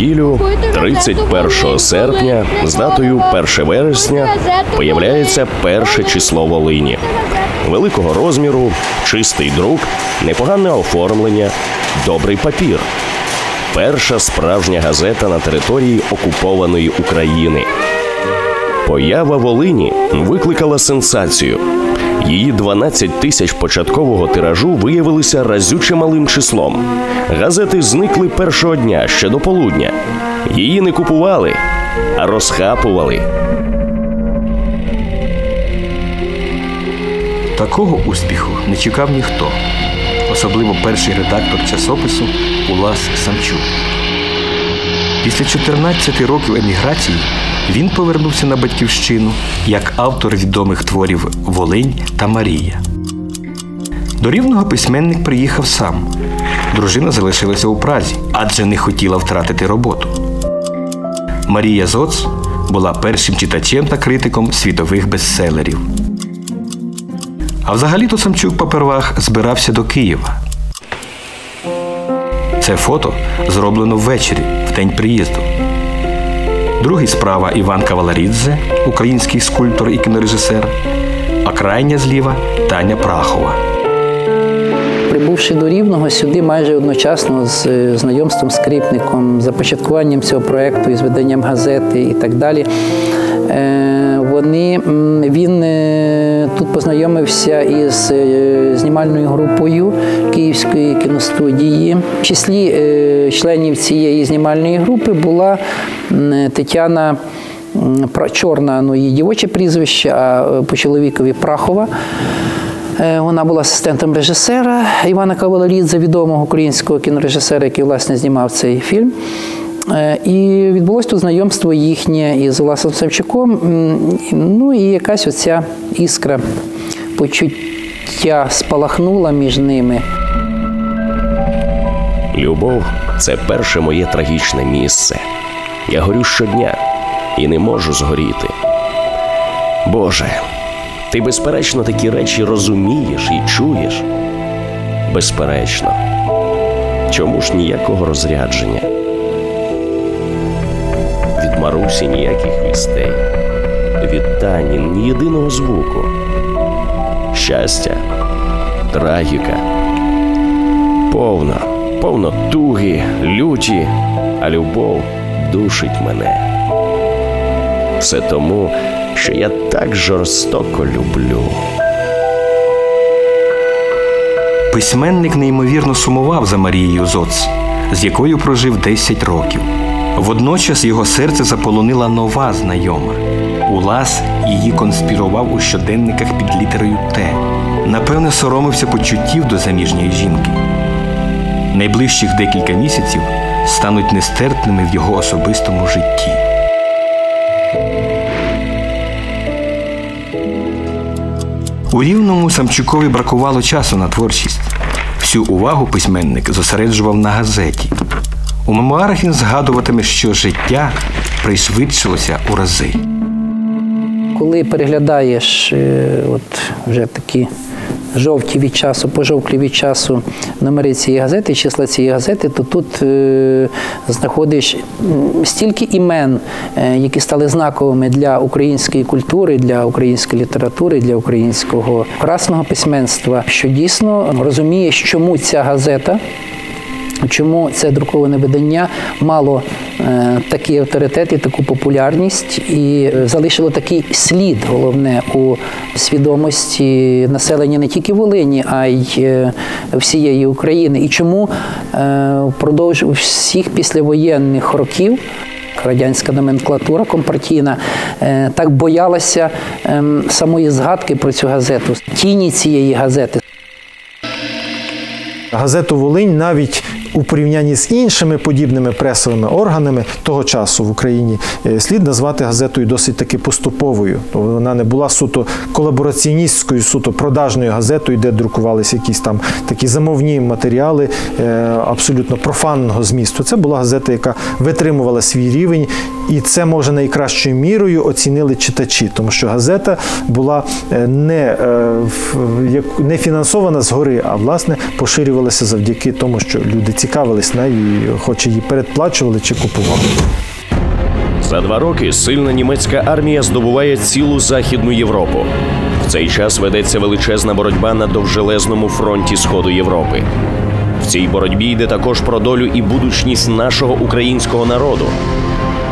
неділю, 31 серпня, з датою 1 вересня, появляється перше число Волині. Великого розміру, чистий друк, непогане оформлення, добрий папір. Перша справжня газета на території окупованої України. Поява Волині викликала сенсацію. Її 12 тисяч початкового тиражу виявилися разюче малим числом. Газети зникли першого дня ще до полудня. Її не купували, а розхапували. Такого успіху не чекав ніхто, особливо перший редактор часопису Улас Самчук. Після 14 років еміграції він повернувся на батьківщину як автор відомих творів Волинь та Марія. До рівного письменник приїхав сам. Дружина залишилася у Празі, адже не хотіла втратити роботу. Марія Зоц була першим читачем та критиком світових бестселерів. А взагалі-то Самчук попервах збирався до Києва. Це фото зроблено ввечері, в день приїзду. Другий справа Іван Каваларідзе, український скульптор і кінорежисер, а крайня зліва Таня Прахова. Прибувши до Рівного сюди майже одночасно з е, знайомством з Кріпником, започаткуванням цього проєкту із виданням газети і так далі. Е, Вони, він е, тут познайомився із е, знімальною групою Київської кіностудії. В числі членів цієї знімальної групи була Тетяна Чорна, ну її дівоче прізвище, а по чоловікові Прахова. Вона була асистентом режисера Івана Каваларідзе, відомого українського кінорежисера, який власне знімав цей фільм. Е, І відбулось тут знайомство їхнє із Власом Савчуком. Ну і якась оця іскра почуття спалахнула між ними. Любов це перше моє трагічне місце. Я горю щодня і не можу згоріти. Боже, ти безперечно такі речі розумієш і чуєш. Безперечно. Чому ж ніякого розрядження? Марусі ніяких вістей, від Тані ні єдиного звуку. Щастя, трагіка, повно, повно туги, люті, а любов душить мене. Все тому, що я так жорстоко люблю. Письменник неймовірно сумував за Марією Зоц, з якою прожив 10 років. Водночас його серце заполонила нова знайома. Улас її конспірував у щоденниках під літерою Т. Напевне, соромився почуттів до заміжньої жінки. Найближчих декілька місяців стануть нестерпними в його особистому житті. У рівному Самчукові бракувало часу на творчість. Всю увагу письменник зосереджував на газеті. У мемуарах він згадуватиме, що життя пришвидшилося у рази. Коли переглядаєш е, от вже такі жовті від часу, пожовклі від часу номери цієї газети, числа цієї газети, то тут е, знаходиш стільки імен, е, які стали знаковими для української культури, для української літератури, для українського красного письменства, що дійсно розумієш, чому ця газета. Чому це друковане видання мало е, такий авторитет і таку популярність, і е, залишило такий слід, головне, у свідомості населення не тільки Волині, а й е, всієї України. І чому е, впродовж всіх післявоєнних років радянська номенклатура компартійна е, так боялася ем, самої згадки про цю газету, тіні цієї газети. Газету Волинь навіть у порівнянні з іншими подібними пресовими органами того часу в Україні е, слід назвати газетою досить таки поступовою. Вона не була суто колабораціоністською, суто продажною газетою, де друкувалися якісь там такі замовні матеріали е, абсолютно профанного змісту. Це була газета, яка витримувала свій рівень І це може найкращою мірою оцінили читачі, тому що газета була е, не, е, не фінансована згори, а власне поширювалася завдяки тому, що люди цікавились нею, хоч її передплачували чи купували. За два роки сильна німецька армія здобуває цілу Західну Європу. В цей час ведеться величезна боротьба на довжелезному фронті Сходу Європи. В цій боротьбі йде також про долю і будучність нашого українського народу.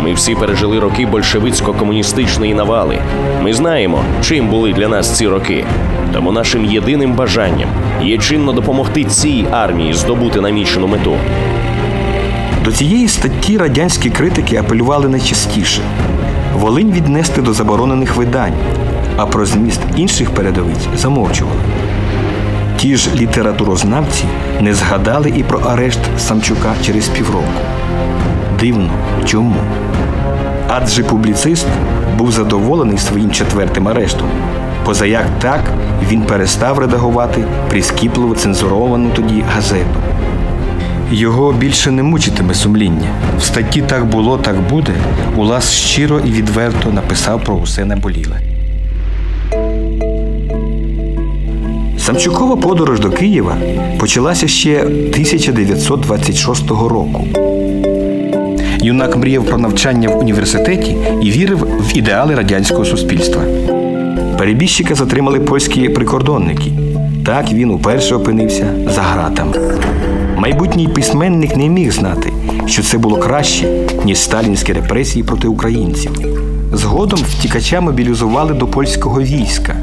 Ми всі пережили роки большевицько-комуністичної навали. Ми знаємо, чим були для нас ці роки. Тому нашим єдиним бажанням є чинно допомогти цій армії здобути намічену мету. До цієї статті радянські критики апелювали найчастіше Волинь віднести до заборонених видань, а про зміст інших передовиць замовчували. Ті ж літературознавці не згадали і про арешт Самчука через півроку. Дивно, чому? Адже публіцист був задоволений своїм четвертим арештом. Позаяк так він перестав редагувати прискіпливо цензуровану тоді газету. Його більше не мучитиме сумління. В статті так було, так буде. Улас щиро і відверто написав про усе наболіле. Самчукова подорож до Києва почалася ще 1926 року. Юнак мріяв про навчання в університеті і вірив в ідеали радянського суспільства. Перебіжчика затримали польські прикордонники. Так він уперше опинився за гратами. Майбутній письменник не міг знати, що це було краще, ніж сталінські репресії проти українців. Згодом втікача мобілізували до польського війська,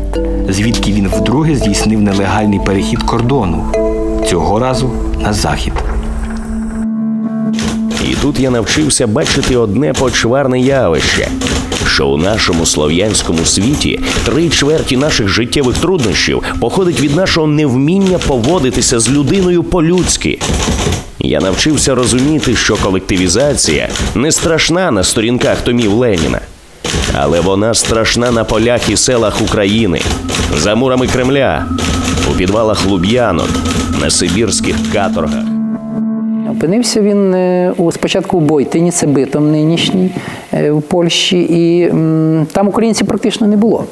звідки він вдруге здійснив нелегальний перехід кордону, цього разу на захід. Тут я навчився бачити одне почварне явище, що у нашому слов'янському світі три чверті наших життєвих труднощів походить від нашого невміння поводитися з людиною по-людськи. Я навчився розуміти, що колективізація не страшна на сторінках томів Леніна, але вона страшна на полях і селах України, за мурами Кремля, у підвалах Луб'янок, на сибірських каторгах. Опинився він е, спочатку у Бойтині, це битом нинішній е, в Польщі, і там українців практично не було.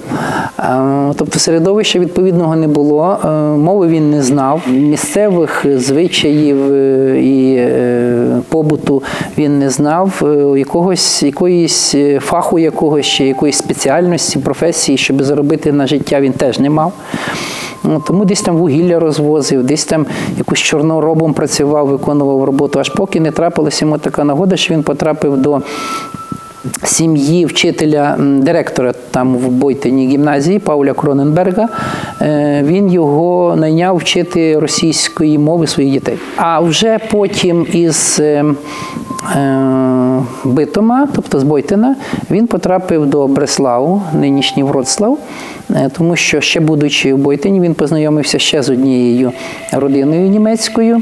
Е, Тобто середовища відповідного не було, е, мови він не знав, місцевих звичаїв е, і е, побуту він не знав, е, якогось якоїсь е, фаху якогось чи якоїсь спеціальності, професії, щоб заробити на життя, він теж не мав. Ну, Тому десь там вугілля розвозив, десь там якусь чорноробом працював, виконував роботу, аж поки не трапилася йому така нагода, що він потрапив до сім'ї вчителя, директора там в Бойтині гімназії Пауля Кроненберга. Е, Він його найняв вчити російської мови своїх дітей. А вже потім із е, е, Битома, тобто з Бойтина, він потрапив до Бреславу, нинішній Вроцлав, е, тому що ще будучи в Бойтині, він познайомився ще з однією родиною німецькою.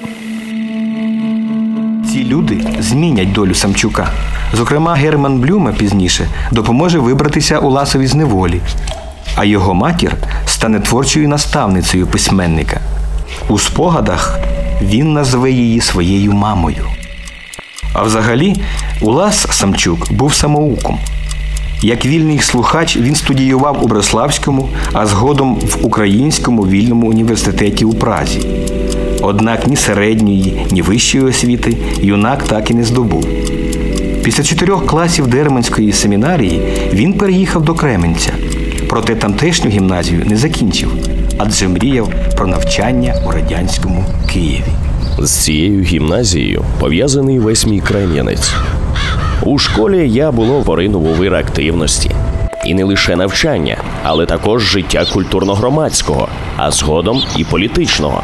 Ці люди змінять долю Самчука. Зокрема, Герман Блюма пізніше допоможе вибратися Уласові з неволі, а його матір стане творчою наставницею письменника. У спогадах він назве її своєю мамою. А взагалі, Улас Самчук був самоуком. Як вільний слухач він студіював у Бреславському, а згодом в Українському вільному університеті у Празі. Однак ні середньої, ні вищої освіти юнак так і не здобув. Після чотирьох класів Дерманської семінарії він переїхав до Кременця, проте тамтешню гімназію не закінчив, адже мріяв про навчання у радянському Києві. З цією гімназією пов'язаний весь мій крем'янець. У школі я було поринув у вир активності. І не лише навчання, але також життя культурно-громадського, а згодом і політичного.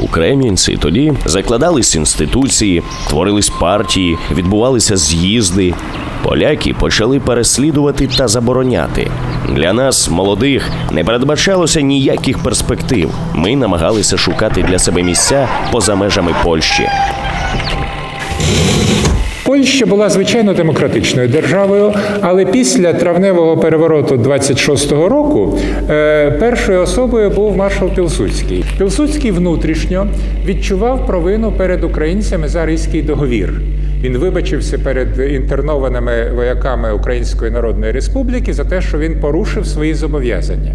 У Крем'янці тоді закладались інституції, творились партії, відбувалися з'їзди. Поляки почали переслідувати та забороняти. Для нас, молодих, не передбачалося ніяких перспектив. Ми намагалися шукати для себе місця поза межами Польщі. Польща була звичайно демократичною державою, але після травневого перевороту 26-го року е, першою особою був маршал Пілсудський. Пілсудський внутрішньо відчував провину перед українцями за Ризький договір. Він вибачився перед інтернованими вояками Української Народної Республіки за те, що він порушив свої зобов'язання.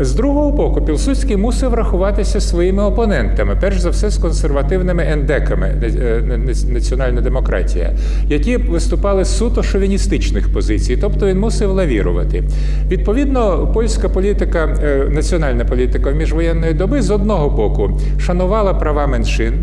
З другого боку, Пілсудський мусив рахуватися своїми опонентами, перш за все з консервативними ендеками е, національна демократія, які виступали з суто шовіністичних позицій, тобто він мусив лавірувати. Відповідно, польська політика, е, національна політика міжвоєнної доби з одного боку шанувала права меншин,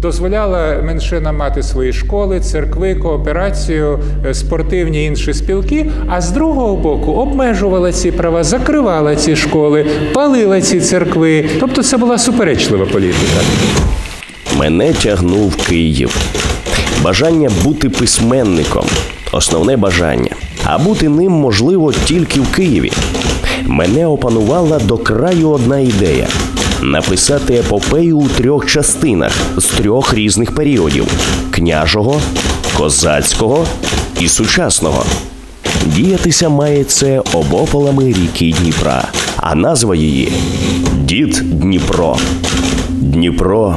дозволяла меншинам мати свої школи, церкви, кооперацію, е, спортивні інші спілки, а з другого боку обмежувала ці права, закривала ці школи палила ці церкви. Тобто це була суперечлива політика. Мене тягнув Київ. Бажання бути письменником основне бажання. А бути ним можливо тільки в Києві. Мене опанувала до краю одна ідея написати епопею у трьох частинах з трьох різних періодів: княжого, козацького і сучасного. Діятися має це обополами ріки Дніпра а назва її Дід Дніпро. Дніпро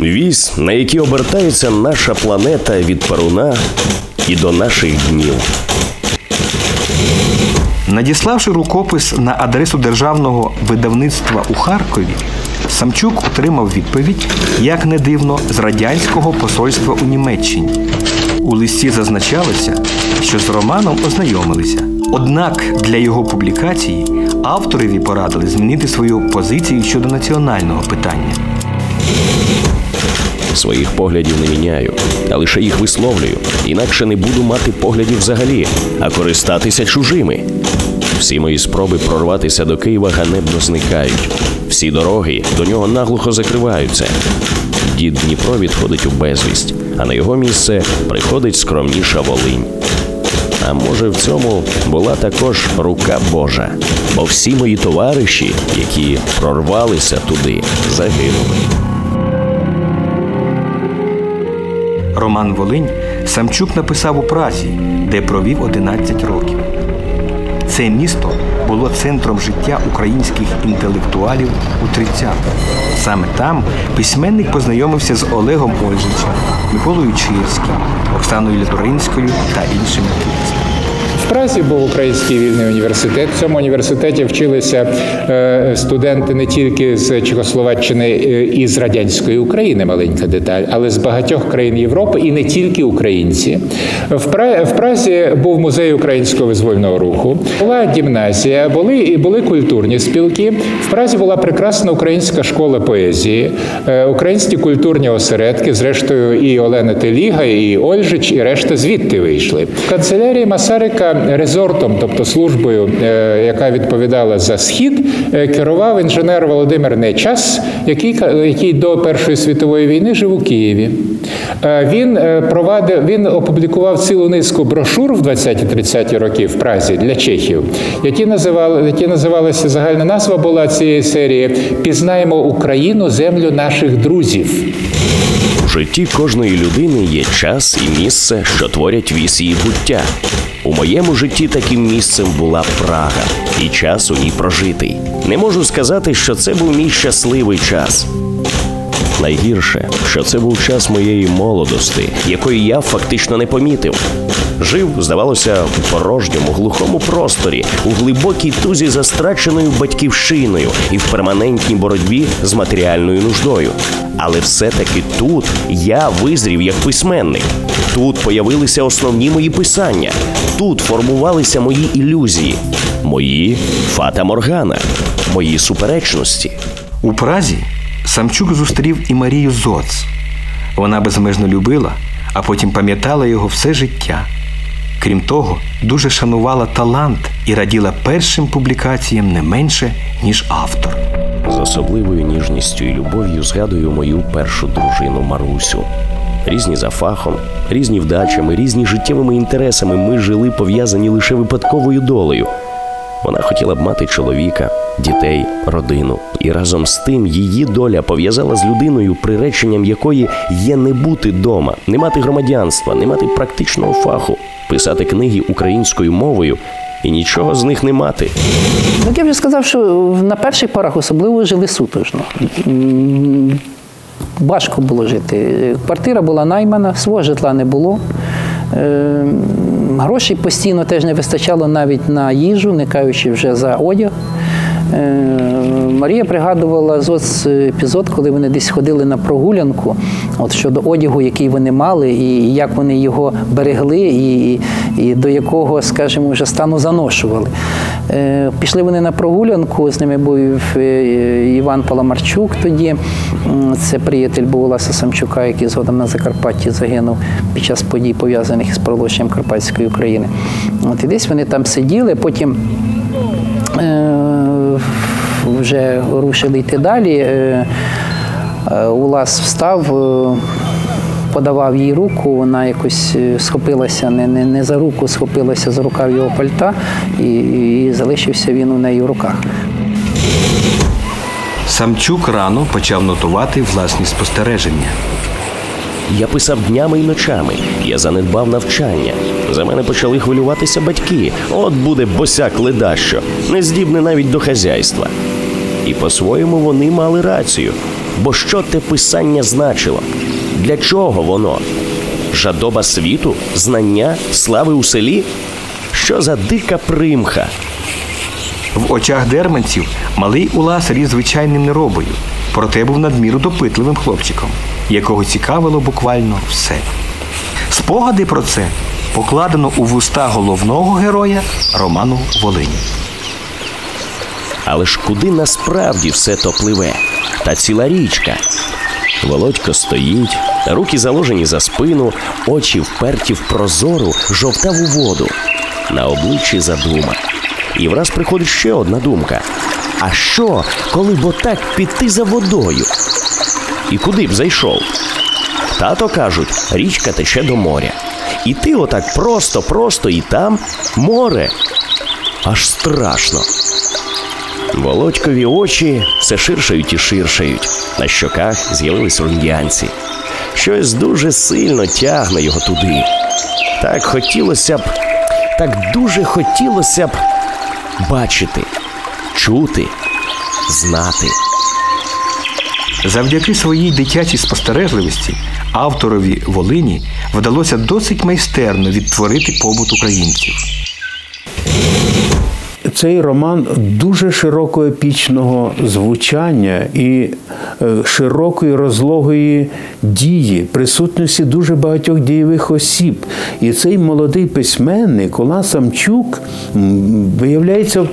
вісь, на якій обертається наша планета від Перуна і до наших днів. Надіславши рукопис на адресу державного видавництва у Харкові, Самчук отримав відповідь, як не дивно, з радянського посольства у Німеччині. У листі зазначалося, що з романом ознайомилися. Однак для його публікації авторові порадили змінити свою позицію щодо національного питання. Своїх поглядів не міняю, а лише їх висловлюю. Інакше не буду мати поглядів взагалі, а користатися чужими. Всі мої спроби прорватися до Києва ганебно зникають. Всі дороги до нього наглухо закриваються. Дід Дніпро відходить у безвість, а на його місце приходить скромніша Волинь. А може в цьому була також рука Божа, бо всі мої товариші, які прорвалися туди, загинули. Роман Волинь Самчук написав у Празі, де провів 11 років. Це місто було центром життя українських інтелектуалів у 30-х. Саме там письменник познайомився з Олегом Ольжичем, Миколою Чирським, Оксаною Лятуринською та іншими творцями. Празі був український вільний університет. В цьому університеті вчилися е, студенти не тільки з Чехословаччини е, і з радянської України, маленька деталь, але з багатьох країн Європи і не тільки українці. В Празі був музей українського визвольного руху, була гімназія, були і були культурні спілки. В Празі була прекрасна українська школа поезії, е, українські культурні осередки. Зрештою, і Олена Теліга, і Ольжич, і решта звідти вийшли. В канцелярії Масарика резортом, тобто службою, е, яка відповідала за схід, е, керував інженер Володимир Нечас, який який до Першої світової війни жив у Києві. Е, він провадив, він опублікував цілу низку брошур в 20-30-ті роки в Празі для чехів, які називали, які називалися загальна назва була цієї серії Пізнаємо Україну, землю наших друзів. Житті кожної людини є час і місце, що творять віс її буття. У моєму житті таким місцем була Прага, і час у ній прожитий. Не можу сказати, що це був мій щасливий час. Найгірше, що це був час моєї молодості, якої я фактично не помітив. Жив, здавалося, у порожньому, глухому просторі, у глибокій тузі за страченою батьківщиною і в перманентній боротьбі з матеріальною нуждою. Але все-таки тут я визрів як письменник. Тут появилися основні мої писання. Тут формувалися мої ілюзії, мої фата Моргана, мої суперечності. У Празі Самчук зустрів і Марію Зоц. Вона безмежно любила, а потім пам'ятала його все життя. Крім того, дуже шанувала талант і раділа першим публікаціям не менше, ніж автор. З особливою ніжністю і любов'ю згадую мою першу дружину Марусю. Різні за фахом, різні вдачами, різні життєвими інтересами ми жили пов'язані лише випадковою долею. Вона хотіла б мати чоловіка, дітей, родину, і разом з тим її доля пов'язала з людиною, приреченням якої є не бути дома, не мати громадянства, не мати практичного фаху, писати книги українською мовою. І нічого з них не мати. Так я вже сказав, що на перших порах особливо жили сутожно. важко було жити. Квартира була наймана, свого житла не було. Грошей постійно теж не вистачало навіть на їжу, не кажучи вже за одяг. Е, Марія пригадувала з епізод, коли вони десь ходили на прогулянку от щодо одягу, який вони мали, і як вони його берегли, і, і до якого, скажімо, вже стану заношували. Е, Пішли вони на прогулянку, з ними був е, Іван Паламарчук тоді. Це приятель був Олеса Самчука, який згодом на Закарпатті загинув під час подій, пов'язаних із проголошенням Карпатської України. От і десь вони там сиділи, потім. Е, вже рушили йти далі. Улас встав, подавав їй руку, вона якось е, схопилася не, не, не за руку, схопилася за рукав його пальта, і, і залишився він у неї в руках. Самчук рано почав нотувати власні спостереження. Я писав днями і ночами. Я занедбав навчання. За мене почали хвилюватися батьки. От буде босяк ледащо, не здібне навіть до хазяйства. І по-своєму вони мали рацію. Бо що те писання значило? Для чого воно? Жадоба світу, знання, слави у селі? Що за дика примха? В очах дерманців малий Улас ріс звичайним неробою, проте був надміру допитливим хлопчиком, якого цікавило буквально все. Спогади про це покладено у вуста головного героя роману Волині. Але ж куди насправді все то пливе? Та ціла річка. Володько стоїть, руки заложені за спину, очі вперті в прозору, жовтаву воду. На обличчі задума. І враз приходить ще одна думка: а що, коли б отак піти за водою? І куди б зайшов? Тато кажуть, річка тече до моря. І ти отак просто, просто і там море. Аж страшно. Володькові очі все ширшають і ширшають. На щоках з'явились рум'янці. Щось дуже сильно тягне його туди. Так хотілося б, так дуже хотілося б бачити, чути, знати. Завдяки своїй дитячій спостережливості авторові Волині вдалося досить майстерно відтворити побут українців. Цей роман дуже широкоепічного звучання і е, широкої розлогої дії, присутності дуже багатьох дієвих осіб. І цей молодий письменник Ола Самчук, виявляється,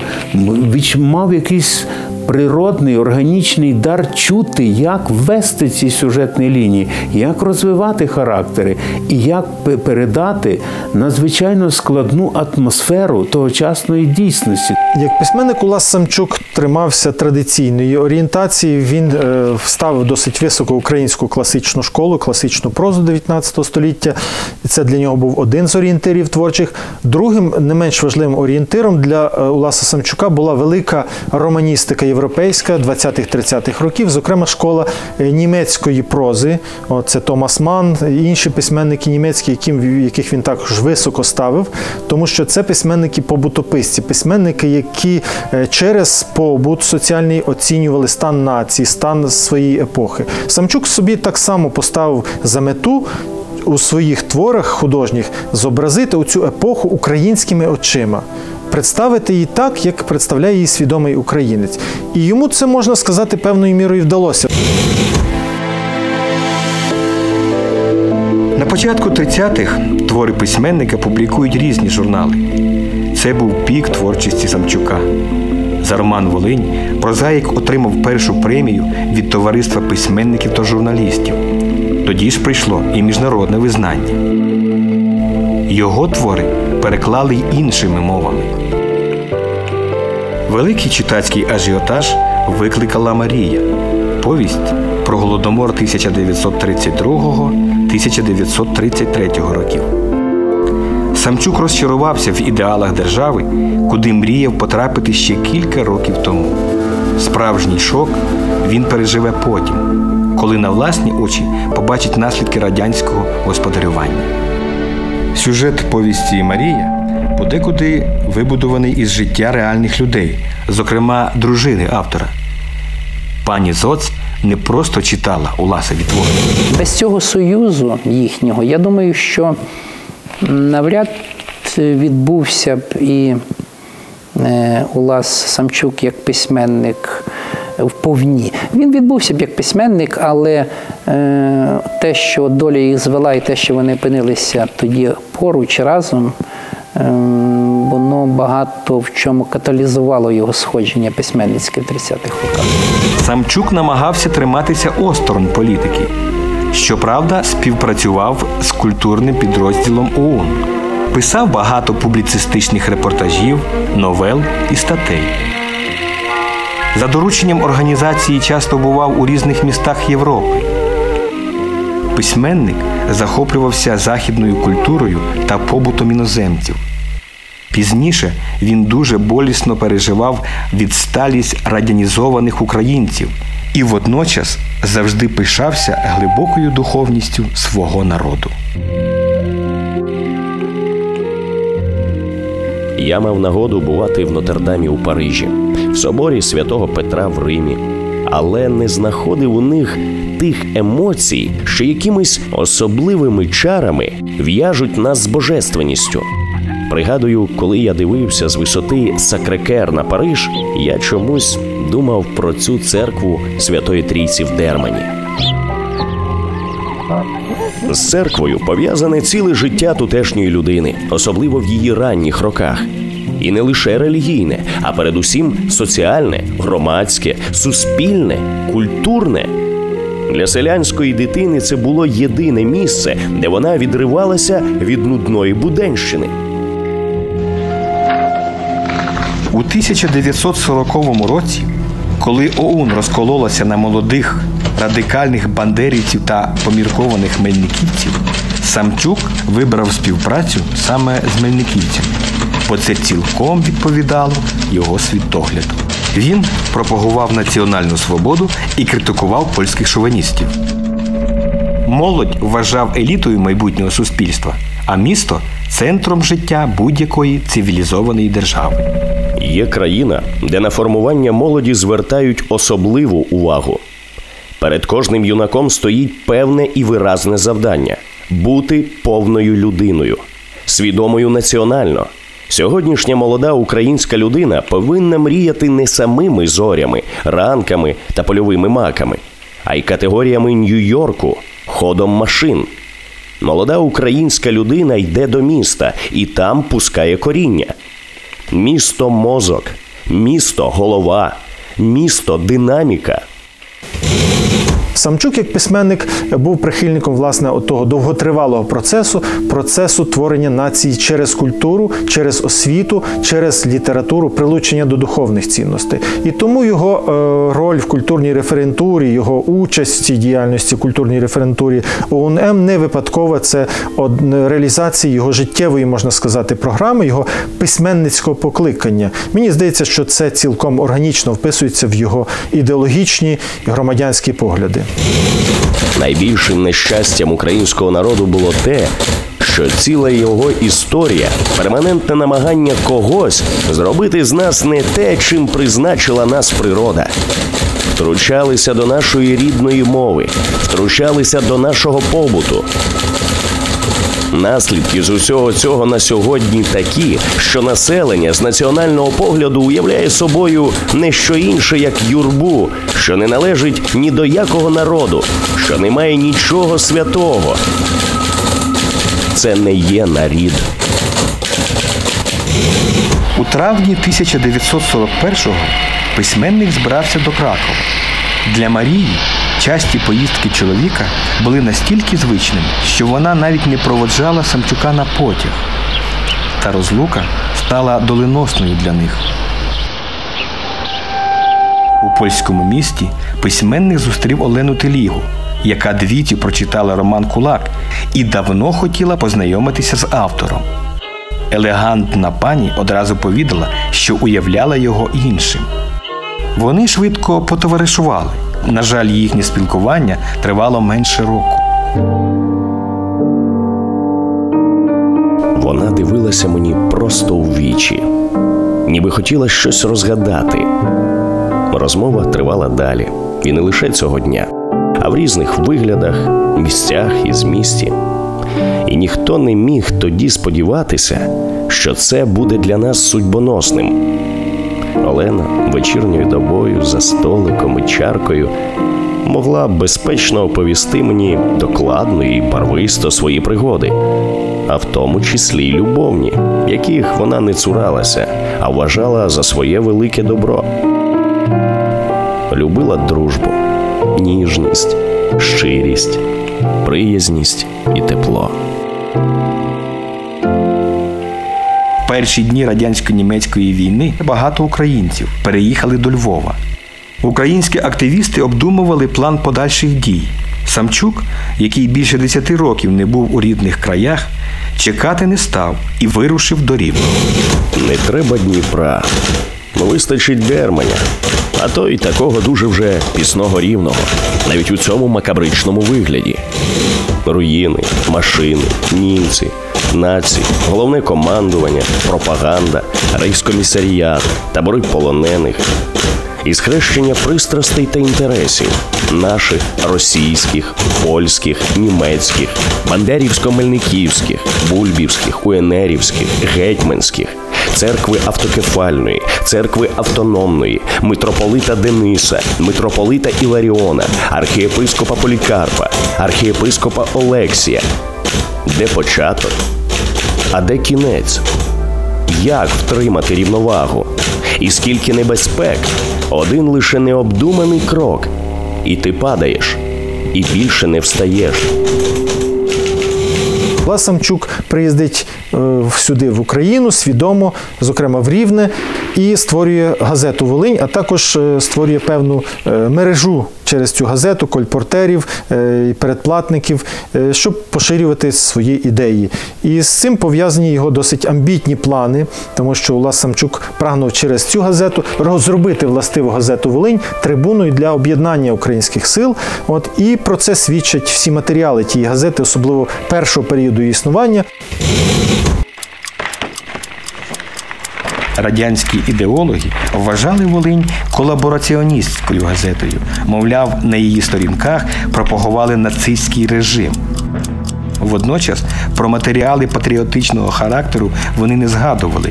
мав якийсь природний органічний дар чути, як вести ці сюжетні лінії, як розвивати характери і як передати надзвичайно складну атмосферу тогочасної дійсності. Як письменник Улас Самчук тримався традиційної орієнтації, він е, вставив досить високо українську класичну школу, класичну прозу 19 століття. Це для нього був один з орієнтирів творчих. Другим, не менш важливим орієнтиром для е, Уласа Самчука була велика романістика європейська 20-30-х років, зокрема школа е, німецької прози. О, Це Томас Ман, інші письменники німецькі, яким, яких він також високо ставив, тому що це письменники побутописці, письменники, які е, через побут соціальний оцінювали стан нації, стан своєї епохи. Самчук собі так само поставив за мету. У своїх творах художніх зобразити цю епоху українськими очима, представити її так, як представляє її свідомий українець. І йому це можна сказати певною мірою вдалося. На початку 30-х твори письменника публікують різні журнали. Це був пік творчості Самчука. За роман Волинь прозаїк отримав першу премію від товариства письменників та журналістів. Тоді ж прийшло і міжнародне визнання. Його твори переклали й іншими мовами. Великий читацький ажіотаж викликала Марія, повість про голодомор 1932-1933 років. Самчук розчарувався в ідеалах держави, куди мріяв потрапити ще кілька років тому. Справжній шок він переживе потім, коли на власні очі побачить наслідки радянського господарювання. Сюжет повісті Марія подекуди вибудований із життя реальних людей, зокрема дружини автора. Пані Зоц не просто читала Уласові твори. Без цього союзу їхнього, я думаю, що навряд відбувся б і е, Улас Самчук як письменник вповні. Він відбувся б як письменник, але е, те, що доля їх звела, і те, що вони опинилися тоді поруч разом, воно багато в чому каталізувало його сходження письменницьке в 30-х роках. Самчук намагався триматися осторонь політики. Щоправда, співпрацював з культурним підрозділом ОУН. Писав багато публіцистичних репортажів, новел і статей. За дорученням організації часто бував у різних містах Європи. Письменник захоплювався західною культурою та побутом іноземців. Пізніше він дуже болісно переживав відсталість радянізованих українців і водночас завжди пишався глибокою духовністю свого народу. Я мав нагоду бувати в Нотр-Дамі у Парижі, в соборі святого Петра в Римі, але не знаходив у них тих емоцій, що якимись особливими чарами в'яжуть нас з божественністю. Пригадую, коли я дивився з висоти Сакрекер на Париж, я чомусь думав про цю церкву Святої Трійці в Дермані. З церквою пов'язане ціле життя тутешньої людини, особливо в її ранніх роках. І не лише релігійне, а передусім соціальне, громадське, суспільне, культурне. Для селянської дитини це було єдине місце, де вона відривалася від нудної буденщини. У 1940 році, коли ОУН розкололася на молодих радикальних бандерівців та поміркованих мельниківців, Самчук вибрав співпрацю саме з мельниківцями, бо це цілком відповідало його світогляду. Він пропагував національну свободу і критикував польських шовіністів. Молодь вважав елітою майбутнього суспільства, а місто центром життя будь-якої цивілізованої держави. Є країна, де на формування молоді звертають особливу увагу. Перед кожним юнаком стоїть певне і виразне завдання бути повною людиною, свідомою національно. Сьогоднішня молода українська людина повинна мріяти не самими зорями, ранками та польовими маками, а й категоріями Нью-Йорку, ходом машин. Молода українська людина йде до міста і там пускає коріння. Місто мозок, місто голова, місто динаміка. Самчук, як письменник, був прихильником власне того довготривалого процесу, процесу творення нації через культуру, через освіту, через літературу, прилучення до духовних цінностей. І тому його е, роль в культурній референтурі, його участь в діяльності в культурній референтурі ОУНМ не випадкова. Це реалізація його життєвої, можна сказати, програми, його письменницького покликання. Мені здається, що це цілком органічно вписується в його ідеологічні і громадянські погляди. Найбільшим нещастям українського народу було те, що ціла його історія, перманентне намагання когось зробити з нас не те, чим призначила нас природа. Втручалися до нашої рідної мови, втручалися до нашого побуту. Наслідки з усього цього на сьогодні такі, що населення з національного погляду уявляє собою не що інше, як юрбу, що не належить ні до якого народу, що не має нічого святого. Це не є нарід. У травні 1941-го письменник збирався до Кракова. Для Марії часті поїздки чоловіка були настільки звичними, що вона навіть не проводжала Самчука на потяг. Та розлука стала доленосною для них. У польському місті письменник зустрів Олену Телігу, яка двічі прочитала роман Кулак і давно хотіла познайомитися з автором. Елегантна пані одразу повідала, що уявляла його іншим. Вони швидко потоваришували. На жаль, їхнє спілкування тривало менше року. Вона дивилася мені просто у вічі, ніби хотіла щось розгадати. Розмова тривала далі. І не лише цього дня, а в різних виглядах, місцях і змісті. І ніхто не міг тоді сподіватися, що це буде для нас судьбоносним. Олена вечірньою добою за столиком і чаркою могла безпечно оповісти мені докладно і барвисто свої пригоди, а в тому числі й любовні, яких вона не цуралася, а вважала за своє велике добро. Любила дружбу, ніжність, щирість, приязність і тепло. Перші дні радянсько-німецької війни багато українців переїхали до Львова. Українські активісти обдумували план подальших дій. Самчук, який більше 10 років не був у рідних краях, чекати не став і вирушив до Рівного. Не треба Дніпра. Вистачить Германя, а то й такого дуже вже пісного рівного, навіть у цьому макабричному вигляді. Руїни, машини, німці, нації, головне командування, пропаганда, рейхскомісаріат, табори полонених. І схрещення пристрастей та інтересів наших російських, польських, німецьких, бандерівсько-мельниківських, бульбівських, уенерівських, гетьманських, церкви автокефальної, церкви автономної, митрополита Дениса, митрополита Іларіона, архієпископа Полікарпа, архієпископа Олексія. Де початок? А де кінець? Як втримати рівновагу? І скільки небезпек? Один лише необдуманий крок, і ти падаєш, і більше не встаєш. Влас Самчук приїздить е, сюди в Україну свідомо, зокрема в Рівне, і створює газету Волинь, а також е, створює певну е, мережу через цю газету кольпортерів е, передплатників, е, щоб поширювати свої ідеї. І з цим пов'язані його досить амбітні плани, тому що Влас Самчук прагнув через цю газету розробити властиву газету Волинь трибуною для об'єднання українських сил. От і про це свідчать всі матеріали тієї газети, особливо першого періоду існування. Радянські ідеологи вважали Волинь колабораціоністською газетою. Мовляв, на її сторінках пропагували нацистський режим. Водночас про матеріали патріотичного характеру вони не згадували.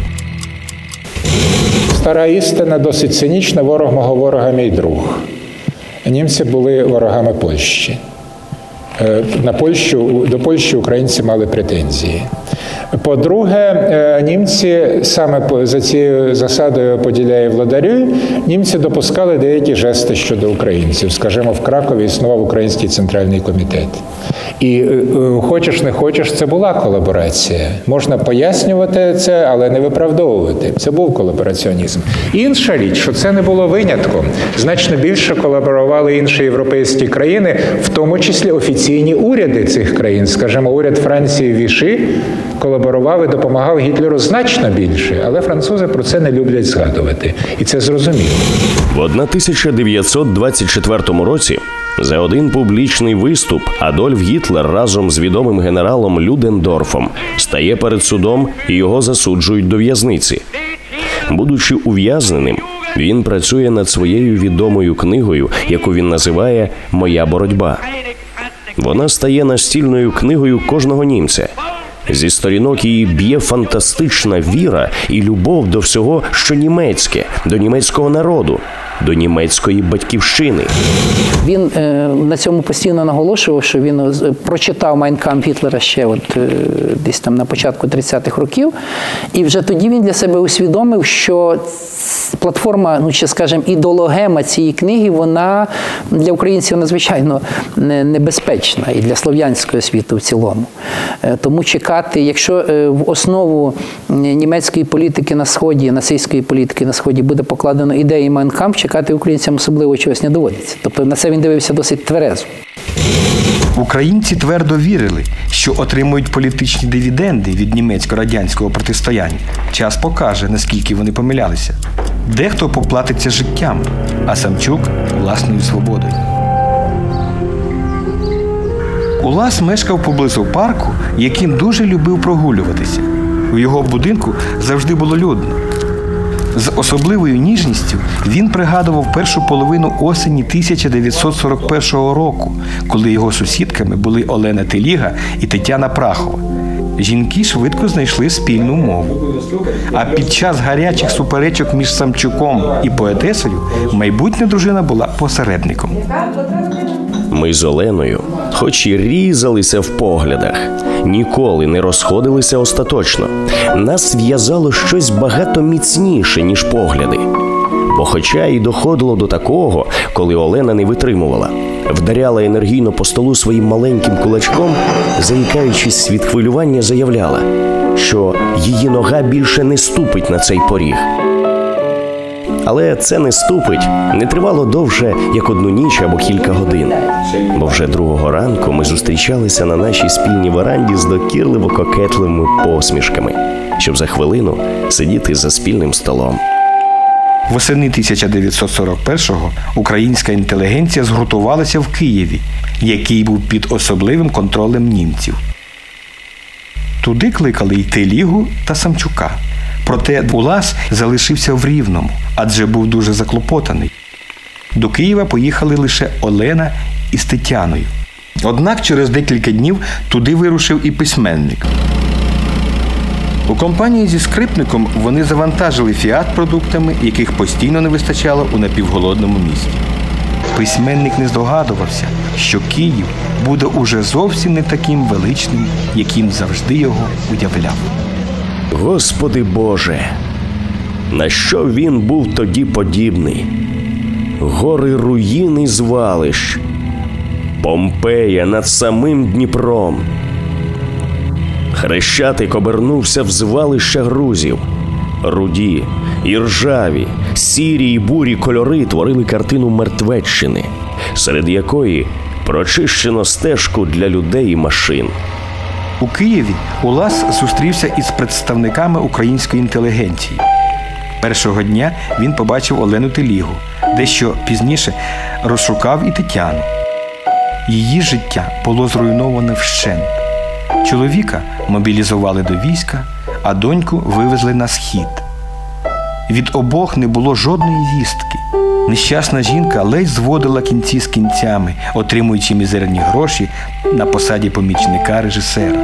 Стара істина досить цинічна. Ворог мого ворога мій друг. Німці були ворогами Польщі. Е, На Польщу, до Польщі українці мали претензії. По-друге, е, німці саме за цією засадою поділяє владарю, німці допускали деякі жести щодо українців. Скажімо, в Кракові існував Український центральний комітет. І е, е, хочеш не хочеш, це була колаборація. Можна пояснювати це, але не виправдовувати. Це був колабораціонізм. Інша річ, що це не було винятком. Значно більше колаборували інші європейські країни, в тому числі офіційні уряди цих країн. Скажімо, уряд Франції Віші колаборував і допомагав Гітлеру значно більше, але французи про це не люблять згадувати. І це зрозуміло. В 1924 році за один публічний виступ Адольф Гітлер разом з відомим генералом Людендорфом стає перед судом і його засуджують до в'язниці. Будучи ув'язненим, він працює над своєю відомою книгою, яку він називає Моя боротьба. Вона стає настільною книгою кожного німця. Зі сторінок її б'є фантастична віра і любов до всього, що німецьке, до німецького народу, до німецької батьківщини. Він е, на цьому постійно наголошував, що він е, прочитав Майнкамп Гітлера ще от, е, десь там на початку 30-х років, і вже тоді він для себе усвідомив, що платформа, ну чи скажімо, ідеологема цієї книги, вона для українців надзвичайно небезпечна і для слов'янського світу в цілому. Е, Тому чекати, якщо е, в основу німецької політики на сході, нацистської політики на сході буде покладено ідеї Майнкамп, чекати українцям особливо чогось не доводиться. Тобто на це він дивився досить тверезо. Українці твердо вірили, що отримують політичні дивіденди від німецько-радянського протистояння. Час покаже, наскільки вони помилялися. Дехто поплатиться життям, а Самчук власною свободою. Улас мешкав поблизу парку, яким дуже любив прогулюватися. У його будинку завжди було людно. З особливою ніжністю він пригадував першу половину осені 1941 року, коли його сусідками були Олена Теліга і Тетяна Прахова. Жінки швидко знайшли спільну мову. А під час гарячих суперечок між Самчуком і поетесою майбутня дружина була посередником. Ми з Оленою, хоч і різалися в поглядах, ніколи не розходилися остаточно. Нас в'язало щось багато міцніше, ніж погляди. Бо, хоча і доходило до такого, коли Олена не витримувала, вдаряла енергійно по столу своїм маленьким кулачком, заїкаючись від хвилювання, заявляла, що її нога більше не ступить на цей поріг. Але це не ступить не тривало довше, як одну ніч або кілька годин. Бо вже другого ранку ми зустрічалися на нашій спільній веранді з докірливо кокетливими посмішками, щоб за хвилину сидіти за спільним столом. Восени 1941-го українська інтелігенція згуртувалася в Києві, який був під особливим контролем німців. Туди кликали й Телігу та Самчука. Проте Булас залишився в Рівному, адже був дуже заклопотаний. До Києва поїхали лише Олена із Тетяною. Однак через декілька днів туди вирушив і письменник. У компанії зі скрипником вони завантажили фіат продуктами, яких постійно не вистачало у напівголодному місті. Письменник не здогадувався, що Київ буде уже зовсім не таким величним, яким завжди його уявляв. Господи Боже, на що він був тоді подібний? Гори руїн і звалищ, Помпея над самим Дніпром. Хрещатик обернувся в звалища грузів. Руді, і ржаві, сірі й бурі кольори творили картину мертвеччини, серед якої прочищено стежку для людей і машин. У Києві Улас зустрівся із представниками української інтелігенції. Першого дня він побачив Олену Телігу, дещо пізніше розшукав і Тетяну. Її життя було зруйноване вщент. Чоловіка мобілізували до війська, а доньку вивезли на схід. Від обох не було жодної вістки. Нещасна жінка ледь зводила кінці з кінцями, отримуючи мізерні гроші на посаді помічника режисера.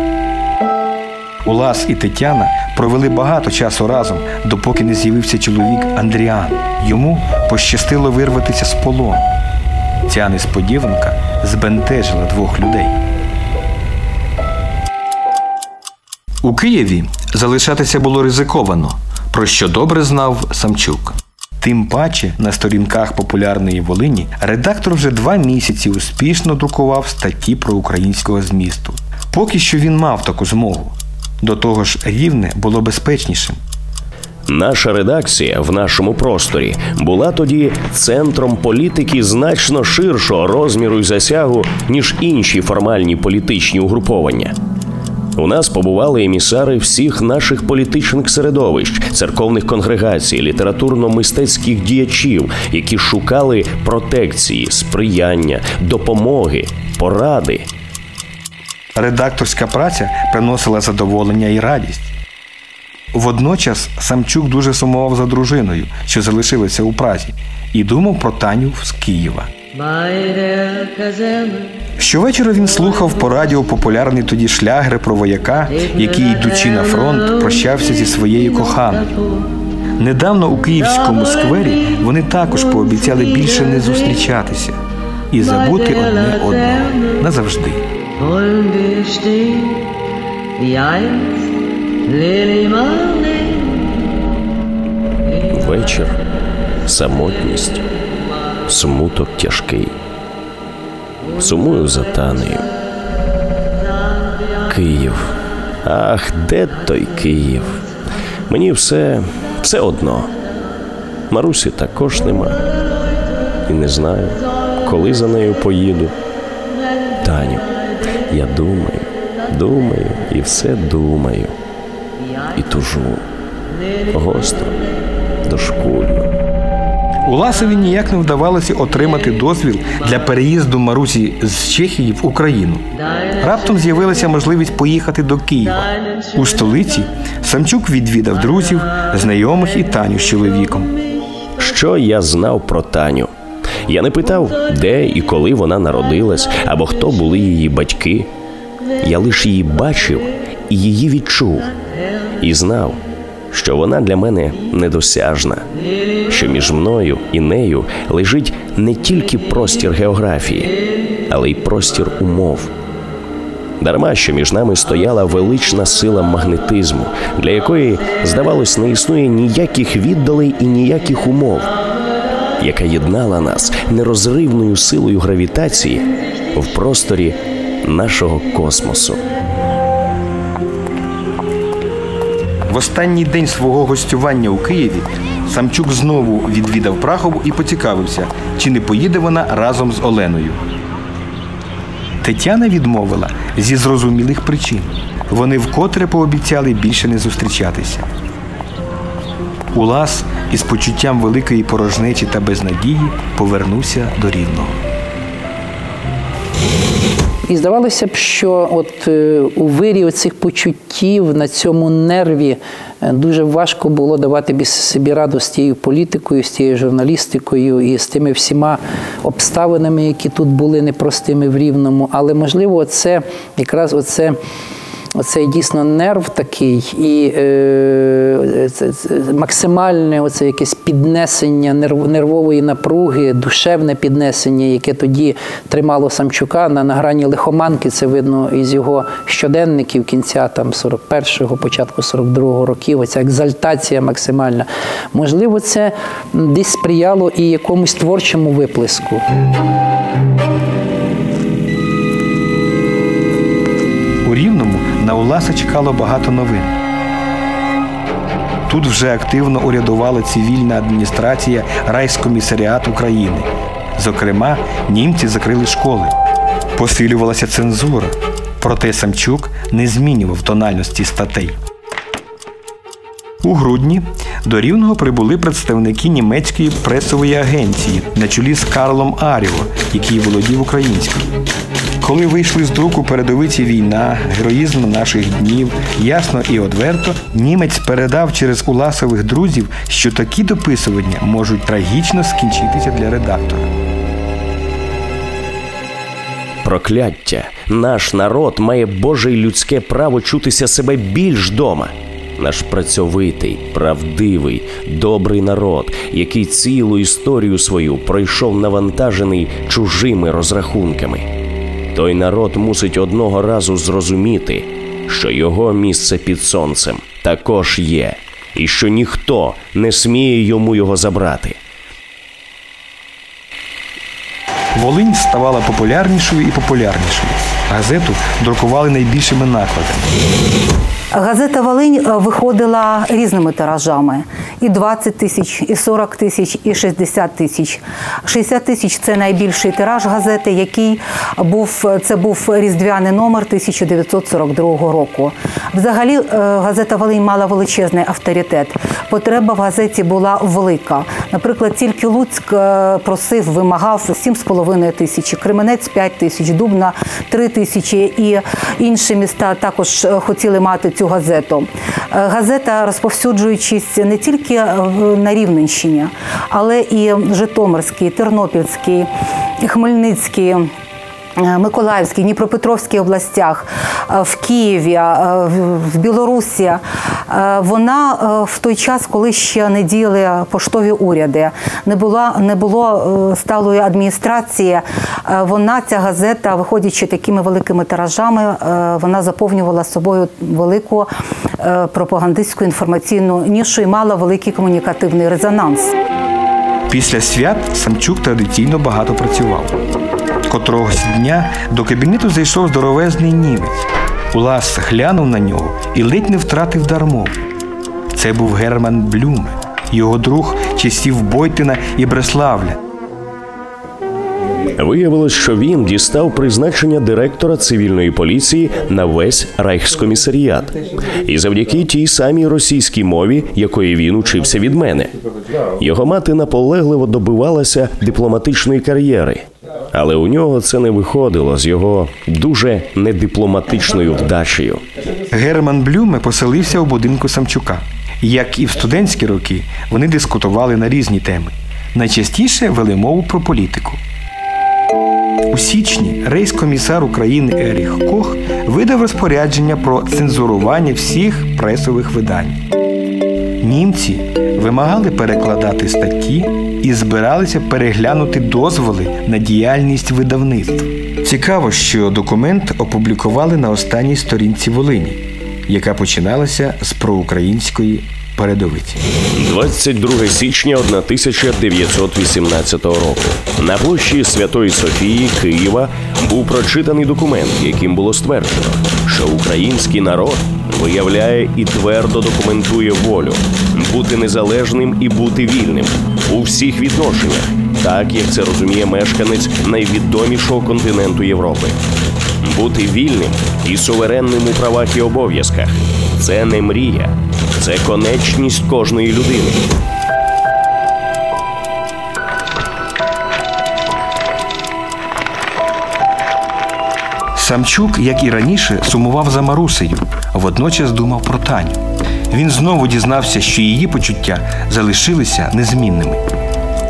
Улас і Тетяна провели багато часу разом, допоки не з'явився чоловік Андріан. Йому пощастило вирватися з полону. Ця несподіванка збентежила двох людей. У Києві залишатися було ризиковано, про що добре знав Самчук. Тим паче на сторінках популярної Волині редактор вже два місяці успішно друкував статті про українського змісту. Поки що він мав таку змогу. До того ж, рівне було безпечнішим. Наша редакція в нашому просторі була тоді центром політики значно ширшого розміру і засягу, ніж інші формальні політичні угруповання. У нас побували емісари всіх наших політичних середовищ, церковних конгрегацій, літературно-мистецьких діячів, які шукали протекції, сприяння, допомоги, поради. Редакторська праця приносила задоволення і радість. Водночас Самчук дуже сумував за дружиною, що залишилася у Празі, і думав про Таню з Києва. Щовечора він слухав по радіо популярні тоді шлягри про вояка, який, йдучи на фронт, прощався зі своєю коханою. Недавно у київському сквері вони також пообіцяли більше не зустрічатися і забути одне одного назавжди. Вечір, самотність, смуток тяжкий. Сумую за Танею. Київ. Ах, де той Київ? Мені все, все одно. Марусі також нема. І не знаю, коли за нею поїду. Таню, я думаю, думаю і все думаю. І тужу. Гостро, дошкульно. Уласові ніяк не вдавалося отримати дозвіл для переїзду Марусі з Чехії в Україну. Раптом з'явилася можливість поїхати до Києва. У столиці Самчук відвідав друзів, знайомих і Таню з чоловіком. Що я знав про Таню? Я не питав, де і коли вона народилась, або хто були її батьки. Я лише її бачив і її відчув, і знав, що вона для мене недосяжна, що між мною і нею лежить не тільки простір географії, але й простір умов. Дарма, що між нами стояла велична сила магнетизму, для якої, здавалось, не існує ніяких віддалей і ніяких умов, яка єднала нас нерозривною силою гравітації в просторі нашого космосу. В останній день свого гостювання у Києві Самчук знову відвідав Прахову і поцікавився, чи не поїде вона разом з Оленою. Тетяна відмовила зі зрозумілих причин. Вони вкотре пообіцяли більше не зустрічатися. Улас із почуттям великої порожнечі та безнадії повернувся до рівного. І здавалося б, що от е, у вирі цих почуттів на цьому нерві е, дуже важко було давати собі раду з тією політикою, з тією журналістикою і з тими всіма обставинами, які тут були непростими в рівному. Але можливо, це якраз оце. Оцей дійсно нерв такий, і е, це, це максимальне оце якесь піднесення нерв, нервової напруги, душевне піднесення, яке тоді тримало Самчука на, на грані лихоманки. Це видно із його щоденників кінця там 41-го, початку 42-го років. Оця екзальтація максимальна. Можливо, це десь сприяло і якомусь творчому виплеску. На Уласа чекало багато новин. Тут вже активно урядувала цивільна адміністрація Райскомісаріат України. Зокрема, німці закрили школи. Посилювалася цензура. Проте Самчук не змінював тональності статей. У грудні до Рівного прибули представники німецької пресової агенції на чолі з Карлом Аріо, який володів українською. Коли вийшли з друку передовиці війна, героїзм наших днів, ясно і одверто, німець передав через уласових друзів, що такі дописування можуть трагічно скінчитися для редактора. Прокляття. Наш народ має Боже й людське право чутися себе більш дома. Наш працьовитий, правдивий, добрий народ, який цілу історію свою пройшов навантажений чужими розрахунками. Той народ мусить одного разу зрозуміти, що його місце під сонцем також є, і що ніхто не сміє йому його забрати. Волинь ставала популярнішою і популярнішою. Газету друкували найбільшими накладами. Газета Волинь е, виходила різними тиражами: і 20 тисяч, і 40 тисяч, і 60 тисяч. 60 тисяч це найбільший тираж газети, який був це був різдвяний номер 1942 року. Взагалі, е, газета Волинь мала величезний авторитет. Потреба в газеті була велика. Наприклад, тільки Луцьк е, просив, вимагав 7,5 тисячі, Кременець 5 тисяч, Дубна 3 тисячі, і інші міста також хотіли мати цю газету. Е, Газета, розповсюджуючись не тільки е, на Рівненщині, але і Житомирській, Тернопільській, Хмельницький. Е, Миколаївській, Дніпропетровській областях, е, в Києві, е, в- Білорусі. Вона в той час, коли ще не діяли поштові уряди, не була не було сталої адміністрації. Вона ця газета, виходячи такими великими тиражами, вона заповнювала собою велику пропагандистську інформаційну нішу і мала великий комунікативний резонанс. Після свят Самчук традиційно багато працював. Котрогось дня до кабінету зайшов здоровезний німець. Улас глянув на нього і ледь не втратив дар мови. Це був Герман Блюме, його друг часів Бойтина і Бреславля. Виявилось, що він дістав призначення директора цивільної поліції на весь райхскомісаріат. І завдяки тій самій російській мові, якої він учився від мене. Його мати наполегливо добивалася дипломатичної кар'єри. Але у нього це не виходило з його дуже недипломатичною вдачею. Герман Блюме поселився у будинку Самчука. Як і в студентські роки, вони дискутували на різні теми. Найчастіше вели мову про політику. У січні рейскомісар України Еріх Кох видав розпорядження про цензурування всіх пресових видань. Німці вимагали перекладати статті і збиралися переглянути дозволи на діяльність видавництв. Цікаво, що документ опублікували на останній сторінці Волині, яка починалася з проукраїнської передовиці. 22 січня 1918 року на площі Святої Софії Києва був прочитаний документ, яким було стверджено, що український народ виявляє і твердо документує волю бути незалежним і бути вільним у всіх відношеннях, так як це розуміє мешканець найвідомішого континенту Європи. Бути вільним і суверенним у правах і обов'язках це не мрія, це конечність кожної людини. Самчук, як і раніше, сумував за Марусею, водночас думав про Таню. Він знову дізнався, що її почуття залишилися незмінними.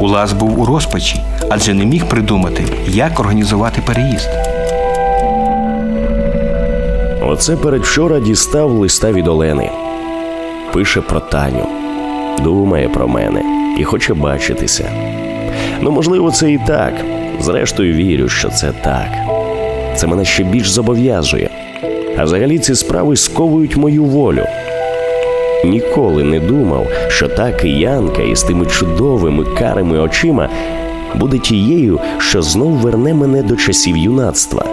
Улас був у розпачі, адже не міг придумати, як організувати переїзд. Оце передвчора дістав листа від Олени. Пише про Таню, думає про мене і хоче бачитися. Ну, можливо, це і так. Зрештою, вірю, що це так. Це мене ще більш зобов'язує. А взагалі ці справи сковують мою волю. Ніколи не думав, що та киянка із тими чудовими карими очима буде тією, що знов верне мене до часів юнацтва.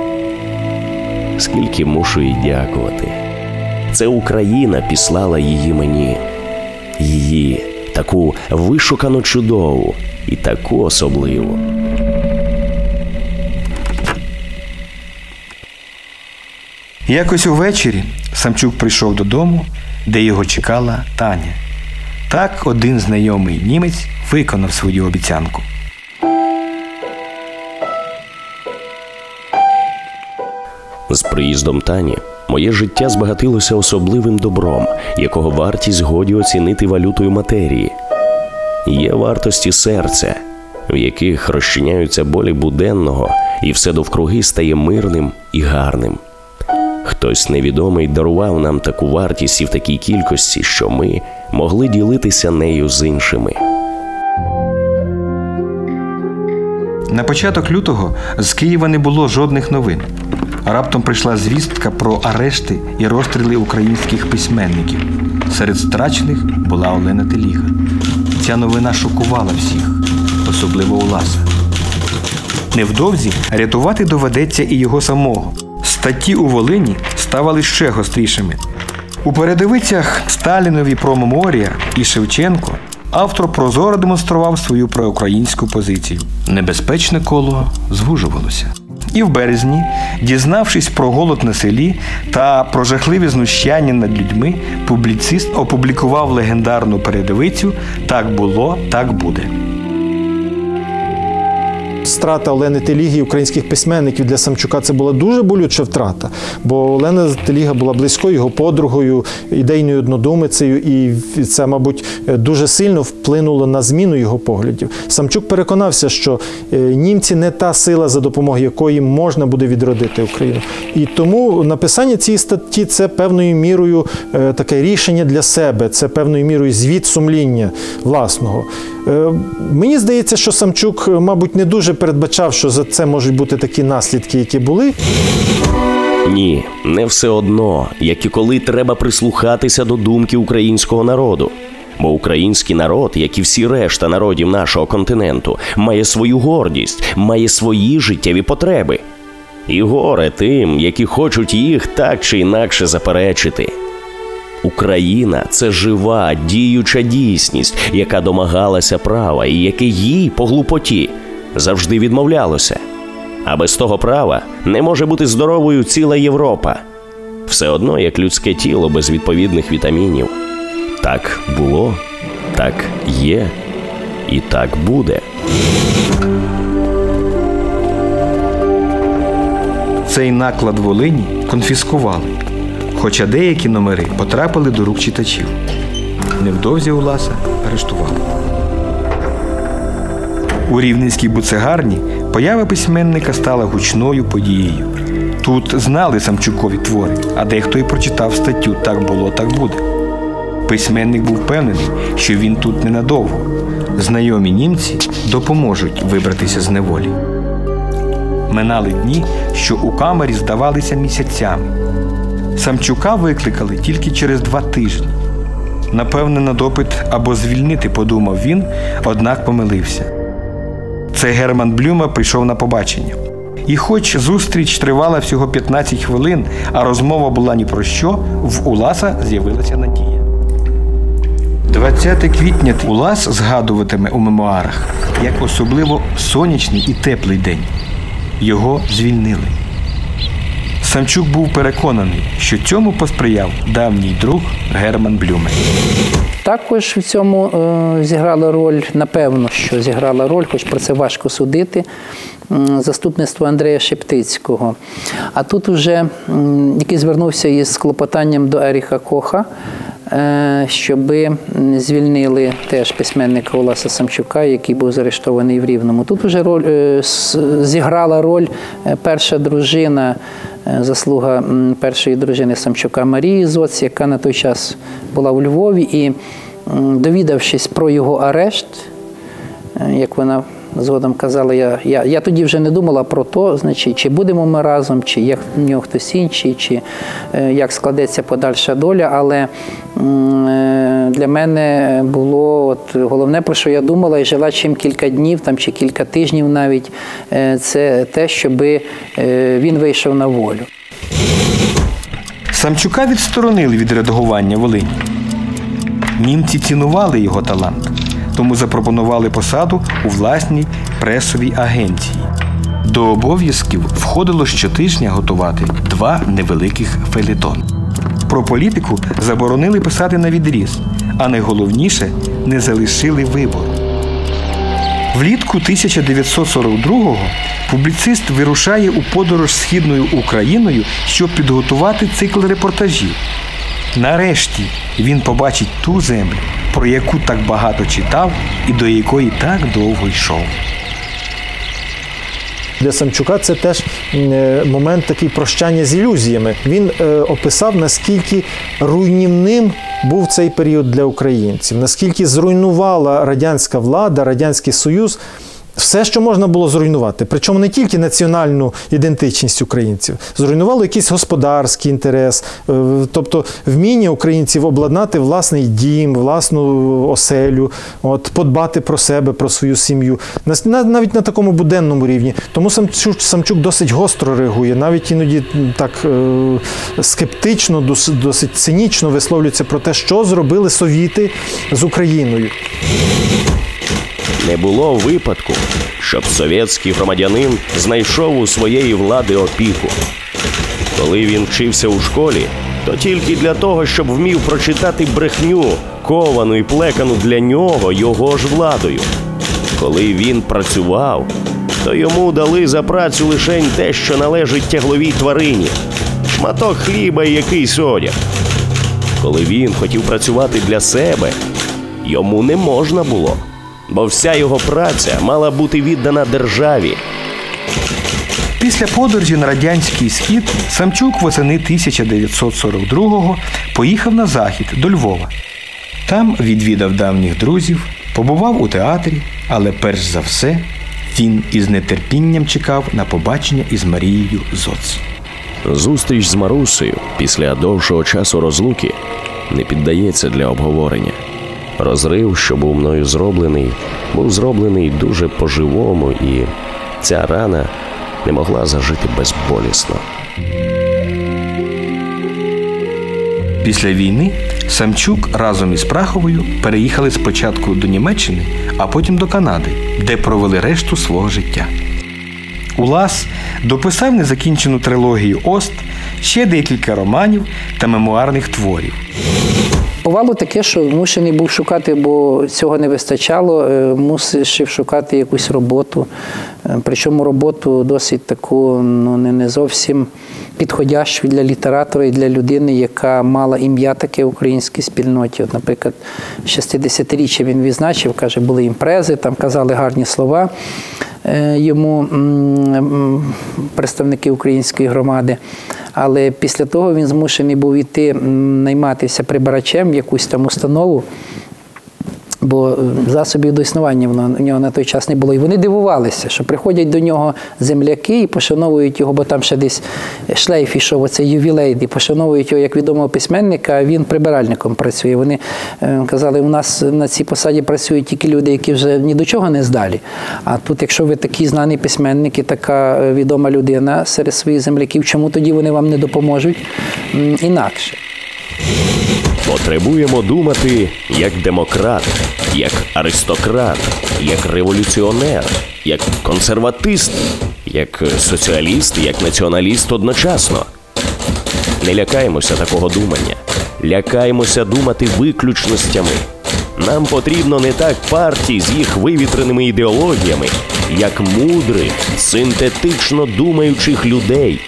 Скільки мушу їй дякувати. Це Україна післала її мені, її, таку вишукано чудову і таку особливу. Якось увечері Самчук прийшов додому, де його чекала Таня. Так один знайомий німець виконав свою обіцянку. З приїздом Тані моє життя збагатилося особливим добром, якого вартість годі оцінити валютою матерії. Є вартості серця, в яких розчиняються болі буденного, і все довкруги стає мирним і гарним. Хтось невідомий дарував нам таку вартість і в такій кількості, що ми могли ділитися нею з іншими. На початок лютого з Києва не було жодних новин. Раптом прийшла звістка про арешти і розстріли українських письменників. Серед страчених була Олена Теліга. Ця новина шокувала всіх, особливо Уласа. Невдовзі рятувати доведеться і його самого. Статті у Волині ставали ще гострішими. У передовицях Сталінові про Меморія і Шевченко автор прозоро демонстрував свою проукраїнську позицію. Небезпечне коло звужувалося. І в березні, дізнавшись про голод на селі та про жахливі знущання над людьми, публіцист опублікував легендарну передовицю Так було, так буде. Страта Олени Теліги, і українських письменників для Самчука це була дуже болюча втрата, бо Олена Теліга була близькою його подругою, ідейною однодумицею, і це, мабуть, дуже сильно вплинуло на зміну його поглядів. Самчук переконався, що е, німці не та сила, за допомогою якої можна буде відродити Україну. І тому написання цієї статті це певною мірою е, таке рішення для себе, це певною мірою звіт сумління власного. Е, Мені здається, що Самчук, мабуть, не дуже передбачав, що за це можуть бути такі наслідки, які були. Ні, не все одно, як і коли треба прислухатися до думки українського народу. Бо український народ, як і всі решта народів нашого континенту, має свою гордість, має свої життєві потреби. І горе тим, які хочуть їх так чи інакше заперечити. Україна це жива, діюча дійсність, яка домагалася права і яке їй по глупоті завжди відмовлялося. А без того права не може бути здоровою ціла Європа. Все одно як людське тіло без відповідних вітамінів. Так було, так є і так буде. Цей наклад Волині конфіскували, хоча деякі номери потрапили до рук читачів. Невдовзі Уласа арештували. У рівненській буцегарні поява письменника стала гучною подією. Тут знали Самчукові твори, а дехто й прочитав статтю Так було, так буде. Письменник був впевнений, що він тут ненадовго. Знайомі німці допоможуть вибратися з неволі. Минали дні, що у камері здавалися місяцями. Самчука викликали тільки через два тижні. Напевне, на допит або звільнити, подумав він, однак помилився. Це Герман Блюма прийшов на побачення. І хоч зустріч тривала всього 15 хвилин, а розмова була ні про що, в Уласа з'явилася надія. 20 квітня Улас згадуватиме у мемуарах як особливо сонячний і теплий день. Його звільнили. Самчук був переконаний, що цьому посприяв давній друг Герман Блюме. Також в цьому е, зіграла роль, напевно, що зіграла роль, хоч про це важко судити, заступництво Андрея Шептицького. А тут уже, який звернувся із клопотанням до Еріха Коха, щоби звільнили теж письменника Оласа Самчука, який був заарештований в Рівному. Тут вже роль, е, зіграла роль е, перша дружина, е, заслуга першої дружини Самчука Марії Зоц, яка на той час була у Львові, і довідавшись про його арешт, е, як вона згодом казала, я, я, я тоді вже не думала про то, значить, чи будемо ми разом, чи є в нього хтось інший, чи е, як складеться подальша доля. Але е, для мене було от, головне, про що я думала і жила чим кілька днів там, чи кілька тижнів навіть, е, це те, щоб він вийшов на волю. Самчука відсторонили від редагування Волині. Німці цінували його талант, тому запропонували посаду у власній пресовій агенції. До обов'язків входило щотижня готувати два невеликих фелетони. Про політику заборонили писати на відріз, а найголовніше не залишили вибору. Влітку 1942-го публіцист вирушає у подорож східною Україною, щоб підготувати цикл репортажів. Нарешті він побачить ту землю, про яку так багато читав і до якої так довго йшов. Для Самчука це теж е, момент такий прощання з ілюзіями. Він е, описав, наскільки руйнівним був цей період для українців, наскільки зруйнувала радянська влада, радянський союз. Все, що можна було зруйнувати, причому не тільки національну ідентичність українців, зруйнувало якийсь господарський інтерес, е, тобто вміння українців обладнати власний дім, власну оселю, от, подбати про себе, про свою сім'ю, На- на- навіть на такому буденному рівні. Тому Самчук, Самчук досить гостро реагує, навіть іноді так е, скептично, досить цинічно висловлюється про те, що зробили совіти з Україною. Не було випадку, щоб совєтський громадянин знайшов у своєї влади опіку. Коли він вчився у школі, то тільки для того, щоб вмів прочитати брехню, ковану і плекану для нього його ж владою. Коли він працював, то йому дали за працю лишень те, що належить тягловій тварині, шматок хліба і якийсь одяг. Коли він хотів працювати для себе, йому не можна було, бо вся його праця мала бути віддана державі. Після подорожі на радянський схід Самчук восени 1942-го поїхав на захід до Львова. Там відвідав давніх друзів, побував у театрі, але перш за все він із нетерпінням чекав на побачення із Марією Зоц. Зустріч з Марусею після довшого часу розлуки не піддається для обговорення. Розрив, що був мною зроблений, був зроблений дуже по-живому, і ця рана не могла зажити безболісно. Після війни Самчук разом із Праховою переїхали спочатку до Німеччини, а потім до Канади, де провели решту свого життя. Улас дописав незакінчену трилогію Ост, ще декілька романів та мемуарних творів. Бувало таке, що змушений був шукати, бо цього не вистачало, е, мусив шукати якусь роботу. Е, Причому роботу досить таку ну, не, зовсім підходящу для літератора і для людини, яка мала ім'я таке в українській спільноті. От, наприклад, 60-річчя він відзначив, каже, були імпрези, там казали гарні слова е, йому представники української громади. Але після того він змушений був іти найматися прибирачем в якусь там установу. Бо е, засобів до існування у нього на той час не було. І вони дивувалися, що приходять до нього земляки і пошановують його, бо там ще десь шлейф ішов, оцей ювілей, і пошановують його як відомого письменника, а він прибиральником працює. Вони е, казали, у нас на цій посаді працюють тільки люди, які вже ні до чого не здалі. А тут, якщо ви такий знаний письменник і така е, відома людина серед своїх земляків, чому тоді вони вам не допоможуть інакше? Потребуємо думати як демократ, як аристократ, як революціонер, як консерватист, як соціаліст, як націоналіст одночасно. Не лякаємося такого думання, лякаємося думати виключностями. Нам потрібно не так партій з їх вивітреними ідеологіями, як мудрих, синтетично думаючих людей.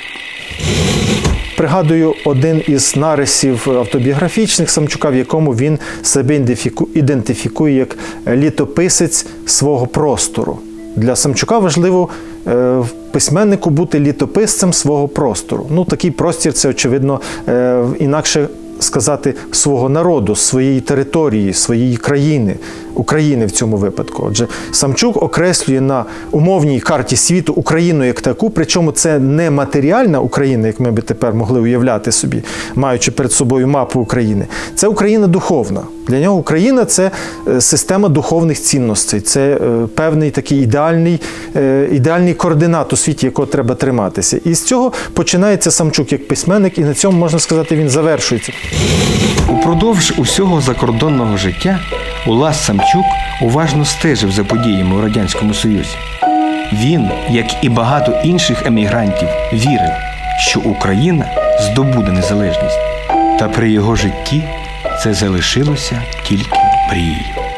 Пригадую один із нарисів автобіографічних Самчука, в якому він себе ідентифіку- ідентифікує як літописець свого простору. Для Самчука важливо е, письменнику бути літописцем свого простору. Ну, такий простір це, очевидно, е, інакше сказати свого народу, своєї території, своєї країни, України в цьому випадку. Отже, Самчук окреслює на умовній карті світу Україну як таку, причому це не матеріальна Україна, як ми би тепер могли уявляти собі, маючи перед собою мапу України. Це Україна духовна. Для нього Україна це е, система духовних цінностей, це е, певний такий ідеальний, е, ідеальний координат у світі, якого треба триматися. І з цього починається Самчук як письменник, і на цьому можна сказати, він завершується. Упродовж усього закордонного життя Улас Самчук уважно стежив за подіями у Радянському Союзі. Він, як і багато інших емігрантів, вірив, що Україна здобуде незалежність, та при його житті це залишилося тільки мрією.